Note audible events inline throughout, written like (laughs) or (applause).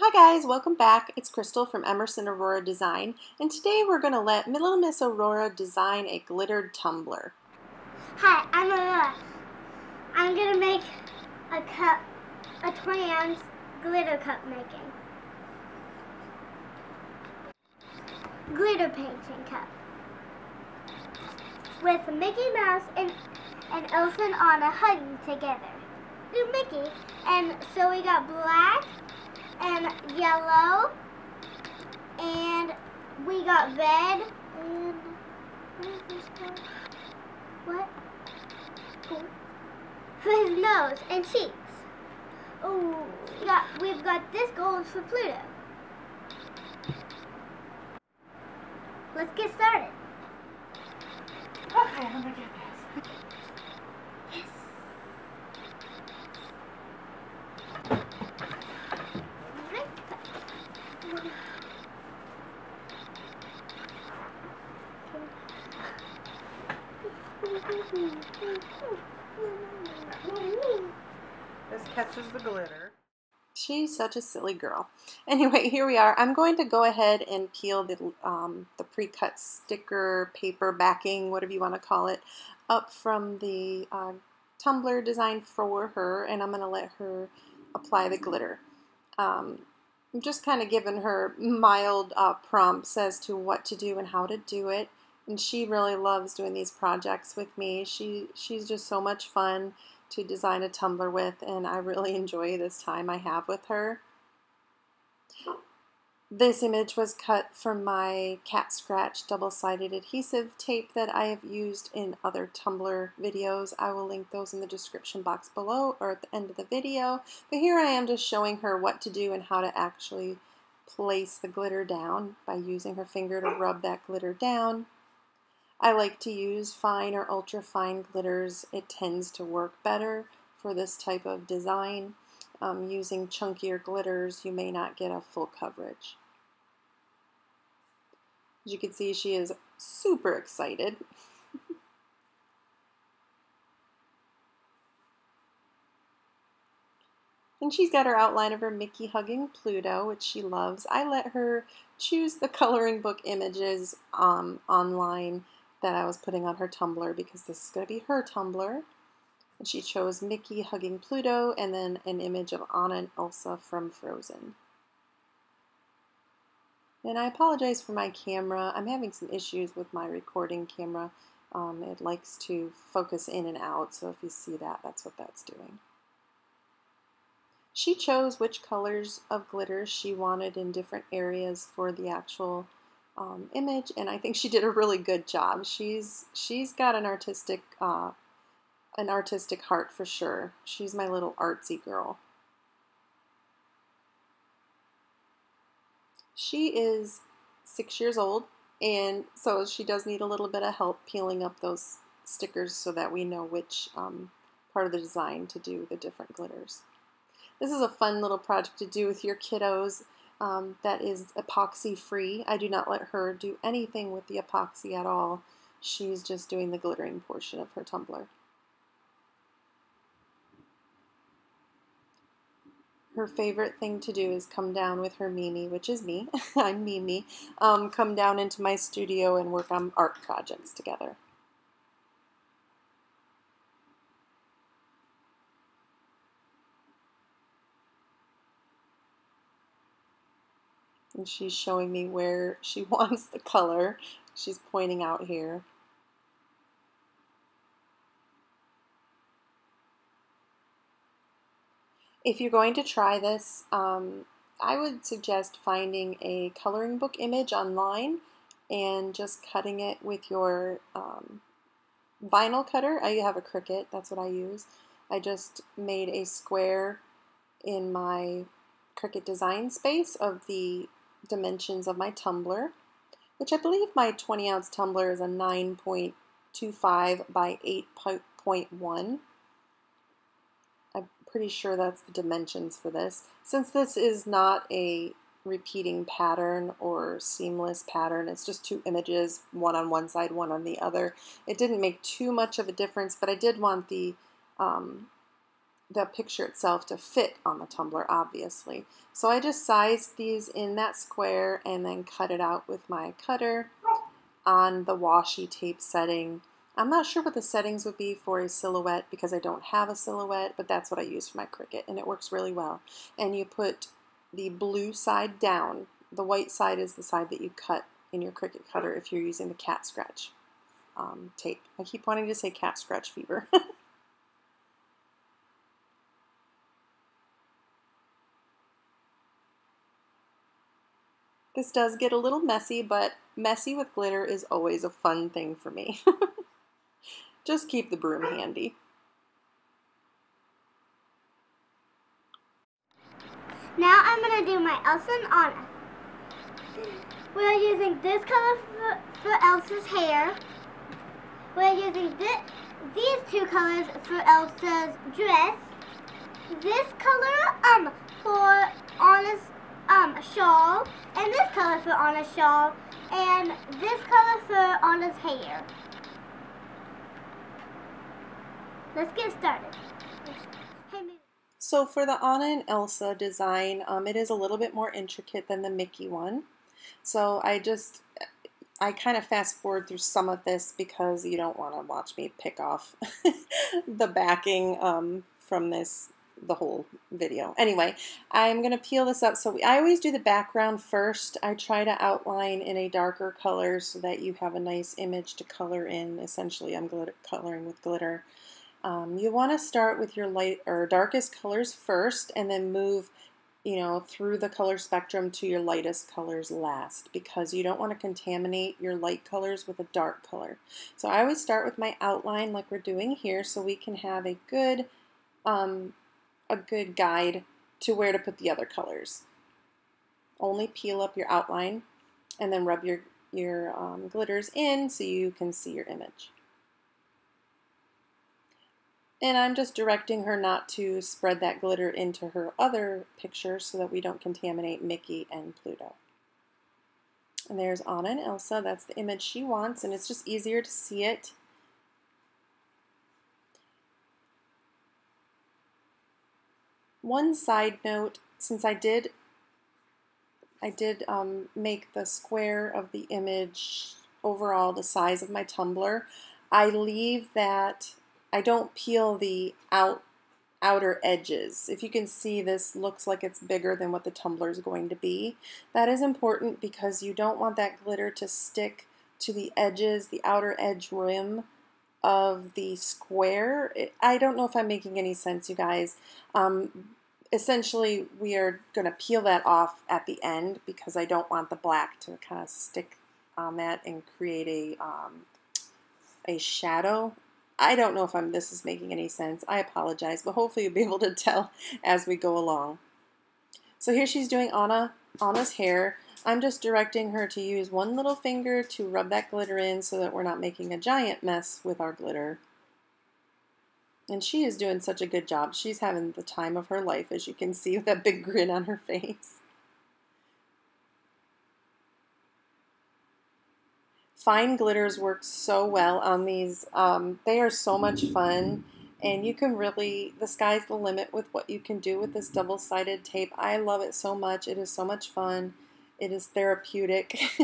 Hi guys, welcome back. It's Crystal from Emersyn Aurora Design, and today we're going to let Little Miss Aurora design a glittered tumbler. Hi, I'm Aurora. I'm going to make a cup, a 20 ounce glitter cup making. Glitter painting cup. With Mickey Mouse and, and Elsa and Anna hugging together. Do Mickey. And so we got black, and yellow, and we got red, and what? (laughs) For his nose and cheeks. Oh, we got, we've got this gold for Pluto. Let's get started. Okay, let me get this. (laughs) This catches the glitter. She's such a silly girl. (laughs) Anyway, here we are. I'm going to go ahead and peel the, um, the pre-cut sticker, paper, backing, whatever you want to call it, up from the uh, tumbler designed for her, and I'm going to let her apply the glitter. Um, I'm just kind of giving her mild uh, prompts as to what to do and how to do it. And she really loves doing these projects with me. She She's just so much fun to design a tumbler with, and I really (laughs) enjoy this time I have with her. This image was cut from my cat scratch double-sided adhesive tape that I have used in other tumbler videos. I will link those in the description box below or at the end of the video. But here I am just showing her what to do and how to actually place the glitter down by using her finger to rub that glitter down. I like to use fine or ultra fine glitters. It tends to work better for this type of design. Um, using chunkier glitters, you may not get a full coverage. As you can see, she is super excited. (laughs) and she's got her outline of her Mickey hugging Pluto, which she loves. I let her choose the (laughs) coloring book images um, online that I was putting on her tumbler because this is going to be her tumbler. And she chose Mickey hugging Pluto and then an image of Anna and Elsa from Frozen. And I apologize for my camera. I'm having some issues with my recording camera. Um, it likes to focus in and out, so if you see that, that's what that's doing. She chose which colors of glitter she wanted in different areas for the actual um, image, and I think she did a really good job. She's she's got an artistic uh, an artistic heart for sure. She's my little artsy girl. She is six years old, and so she does need a little bit of help peeling up those stickers so that we know which um, part of the design to do the different glitters. This is a fun little project to do with your kiddos um, that is epoxy free. I do not let her do anything with the epoxy at all. She's just doing the glittering portion of her tumbler. Her favorite thing to do is come down with her Mimi, which is me, (laughs) I'm Mimi, um, come down into my studio and work on art projects together. And she's showing me where she (laughs) wants the color. She's pointing out here. If you're going to try this, um, I would suggest finding a coloring book image online and just cutting it with your um, vinyl cutter. I have a Cricut, that's what I use. I just made a square in my Cricut design space of the dimensions of my tumbler, which I believe my 20 ounce tumbler is a 9.25 by 8.1. I'm pretty sure that's the dimensions for this. Since this is not a repeating pattern or seamless pattern, it's just two images, one on one side, one on the other. It didn't make too much of a difference, but I did want the um, the picture itself to fit on the tumbler, obviously. So I just sized these in that square and then cut it out with my cutter on the washi tape setting. I'm not sure what the settings would be for a silhouette because I don't have a silhouette, but that's what I use for my Cricut, and it works really well. And you put the blue side down. The white side is the side that you cut in your Cricut cutter if you're using the cat scratch um, tape. I keep wanting to say cat scratch fever. (laughs) This does get a little messy, but messy with glitter is always a fun thing for me. (laughs) Just keep the broom handy. Now I'm going to do my Elsa and Anna. We're using this color for, for Elsa's hair. We're using these two colors for Elsa's dress. This color um for Anna's um a shawl, and this color for Anna's shawl, and this color for Anna's hair. Let's get started. So for the Anna and Elsa design, um, it is a little bit more intricate than the Mickey one. So I just, I kind of fast forward through some of this because you don't want to watch me pick off (laughs) the backing um, from this the whole video. Anyway, I'm going to peel this up. So I always do the background first. I try to outline in a darker color so that you have a nice image to color in. Essentially, I'm coloring with glitter. Um, you want to start with your light or darkest colors first and then move you know, through the color spectrum to your lightest colors last because you don't want to contaminate your light colors with a dark color. So I always start with my outline like we're doing here so we can have a good um, a good guide to where to put the other colors. Only peel up your outline and then rub your, your um, glitters in so you can see your image. And I'm just directing her not to spread that glitter into her other picture so that we don't contaminate Mickey and Pluto. And there's Anna and Elsa. That's the image she wants, and it's just easier to see it One side note, since I did I did um, make the square of the image overall the size of my tumbler, I leave that, I don't peel the out outer edges. If you can see this looks like it's bigger than what the tumbler is going to be. That is important because you don't want that glitter to stick to the edges, the outer edge rim of the square. I don't know if I'm making any sense, you guys. Um, essentially we are going to peel that off at the end because I don't want the black to kind of stick on that and create a um, a shadow. I don't know if I'm this is making any sense. I apologize, but hopefully you'll be able to (laughs) tell as we go along. So here she's doing Anna Anna's hair. I'm just directing her to use one little finger to rub that glitter in so that we're not making a giant mess with our glitter. And she is doing such a good job. She's having the time of her life, as you can see (laughs) with that big grin on her face. Fine glitters work so well on these. Um, they are so much fun. And you can really, the sky's the limit with what you can do with this double-sided tape. I love it so much. It is so much fun. It is therapeutic. (laughs)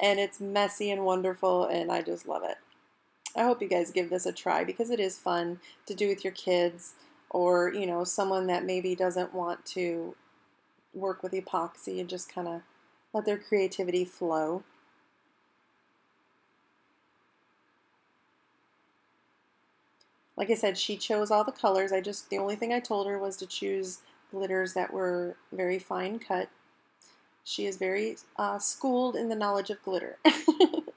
and it's messy and wonderful. And I just love it. I hope you guys give this a try because it is fun to do with your kids or, you know, someone that maybe doesn't want to work with epoxy and just kind of let their creativity flow. Like I said, she chose all the colors. I just, the only thing I told her was to choose glitters that were very fine cut. She is very uh, schooled in the knowledge of glitter. (laughs)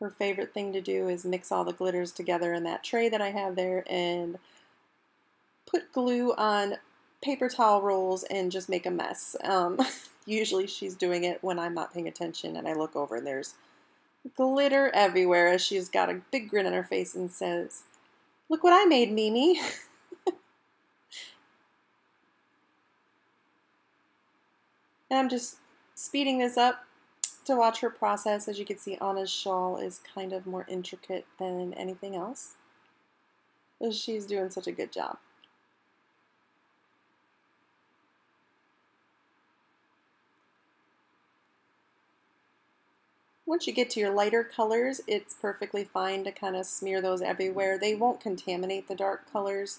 her favorite thing to do is mix all the glitters together in that tray that I have there and put glue on paper towel rolls and just make a mess. Um, (laughs) usually she's doing it when I'm not paying attention and I look over and there's glitter everywhere as she's got a big grin on her face and says, Look what I made, Mimi. (laughs) and I'm just speeding this up to watch her process. As you can see, Anna's shawl is kind of more intricate than anything else. She's doing such a good job. Once you get to your lighter colors, it's perfectly fine to kind of smear those everywhere. They won't contaminate the dark colors.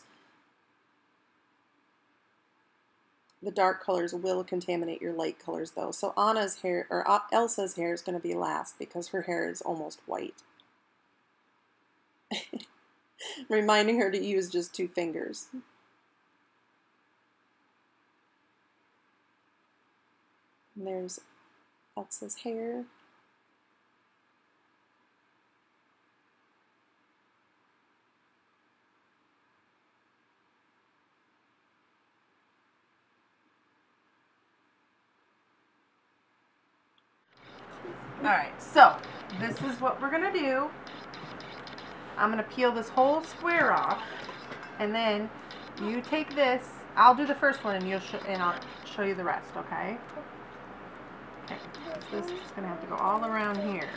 The dark colors will contaminate your light colors though. So Anna's hair, or uh, Elsa's hair is going to be last because her hair is almost white. (laughs) Reminding her to use just two fingers. And there's Elsa's hair. Alright, so this is what we're going to do. I'm going to peel this whole square off. And then you take this. I'll do the first one and you'll and I'll show you the rest, okay? Okay. This is going to have to go all around here.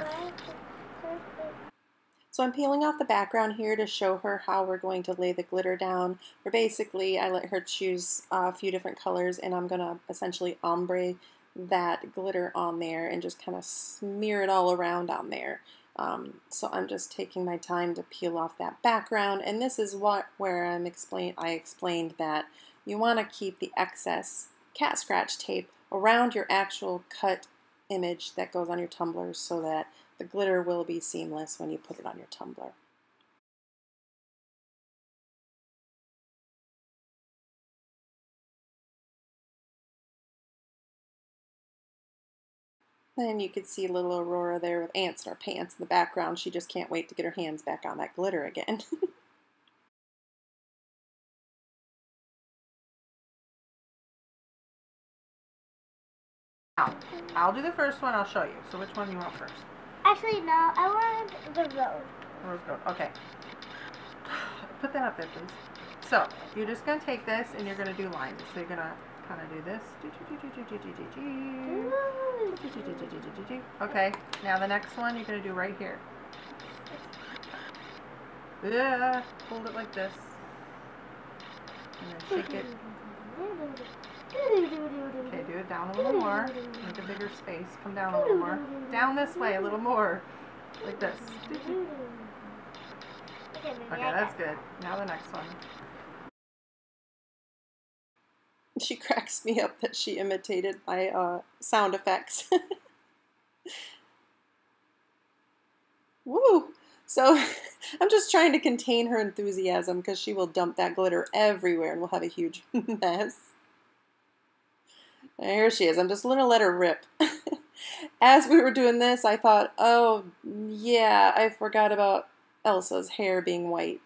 So I'm peeling off the background here to show her how we're going to lay the glitter down. Or basically, I let her choose a few different colors and I'm going to essentially ombre that glitter on there and just kind of smear it all around on there. Um, so I'm just taking my time to peel off that background and this is what where I'm explain I explained that you want to keep the excess cat scratch tape around your actual cut image that goes on your tumbler so that the glitter will be seamless when you put it on your tumbler. And you could see little Aurora there with ants in her pants in the background. She just can't wait to get her hands back on that glitter again. (laughs) Now, I'll do the first one. I'll show you. So which one do you want first? Actually, no. I want the road. Rose gold. Okay. (sighs) Put that up there, please. So, you're just going to take this and you're going to do lines. So you're going to kind of do this. Okay, now the next one you're going to do right here. Yeah, hold it like this. And then shake it. Okay, do it down a little more. Make a bigger space. Come down a little more. Down this way a little more. Like this. Okay, that's good. Now the next one. (laughs) She cracks me up that she imitated my uh, sound effects. (laughs) Woo! So (laughs) I'm just trying to contain her enthusiasm because she will dump that glitter everywhere and we'll have a huge mess. Here she is. I'm just going to let her rip. As we were doing this, I thought, oh, yeah, I forgot about Elsa's hair being white.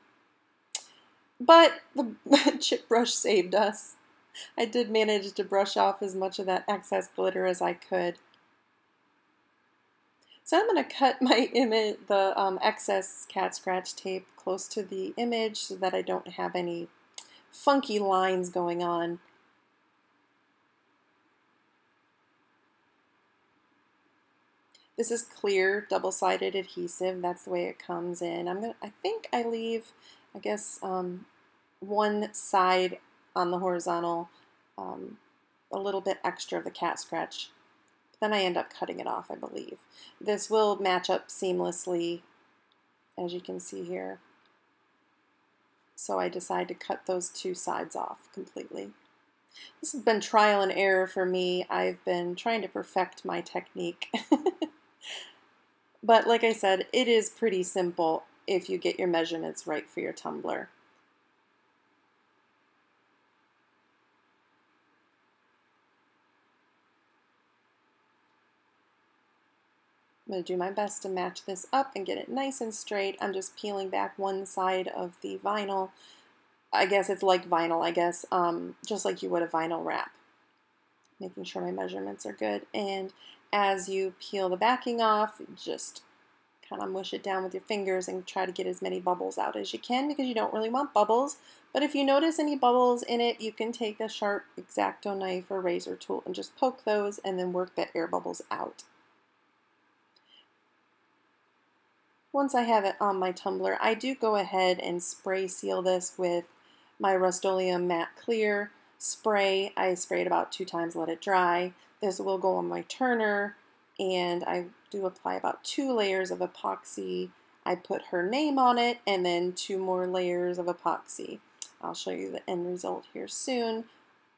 But the chip brush saved us. (laughs) I did manage to brush off as much of that excess glitter as I could. So I'm going to cut my (laughs) image, the um, excess cat scratch tape close to the image so that I don't have any funky lines going on. This is clear double-sided adhesive. That's the way it comes in. I'm gonna. I think I leave, I guess, um, one side on the horizontal um, a little bit extra of the cat scratch. Then I end up cutting it off, I believe. This will match up seamlessly, as you can see here. So I decide to cut those two sides off completely. This has been trial and error for me. I've been trying to perfect my technique. (laughs) but like I said, it is pretty simple if you get your measurements right for your tumbler. Going to do my best to match this up and get it nice and straight. I'm just peeling back one side of the vinyl. I guess it's like vinyl, I guess, um, just like you would a vinyl wrap. Making sure my measurements are good. And as you peel the backing off, just kind of mush it down with your fingers and try to get as many bubbles out as you can because you don't really want bubbles. But if you notice any bubbles in it, you can take a sharp X-Acto knife or razor tool and just poke those and then work the air bubbles out. Once I have it on my tumbler, I do go ahead and spray seal this with my Rust-Oleum Matte Clear spray. I spray it about two times, let it dry. This will go on my turner, and I do apply about two layers of epoxy. I put her name on it, and then two more layers of epoxy. I'll show you the end result here soon.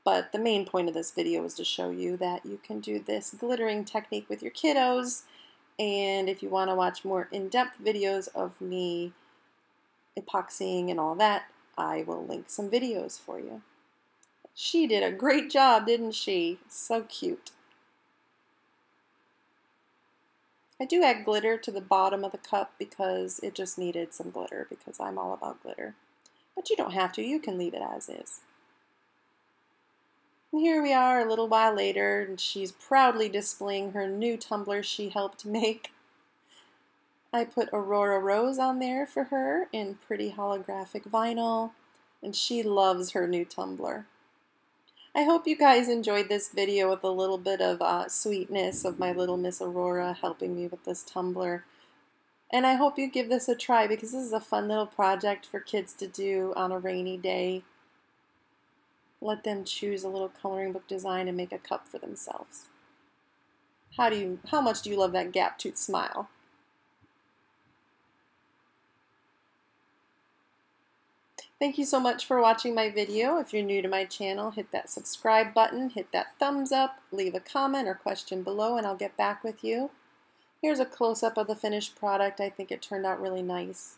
But the main point of this video is to show you that you can do this glittering technique with your kiddos and if you want to watch more in-depth videos of me epoxying and all that, I will link some videos for you. She did a great job, didn't she? So cute. I do add glitter to the bottom of the cup because it just needed some glitter because I'm all about glitter. But you don't have to, you can leave it as is. And here we are a little while later, and she's proudly displaying her new tumbler she helped make. I put Aurora Rose on there for her in pretty holographic vinyl, and she loves her new tumbler. I hope you guys enjoyed this video with a little bit of uh, sweetness of my little Miss Aurora helping me with this tumbler. And I hope you give this a try because this is a fun little project for kids to do on a rainy day let them choose a little coloring book design and make a cup for themselves. How do you how much do you love that gap tooth smile? Thank you so much for watching my video. If you're new to my channel, hit that subscribe button, hit that thumbs up, leave a comment or question below, and I'll get back with you. Here's a close-up of the finished product. I think it turned out really nice.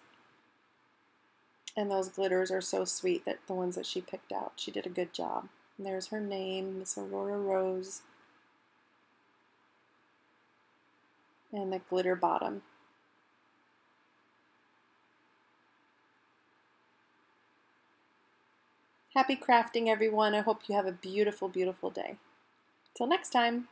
And those glitters are so sweet, that the ones that she picked out. She did a good job. And there's her name, Miss Aurora Rose. And the glitter bottom. Happy crafting, everyone. I hope you have a beautiful, beautiful day. Till next time.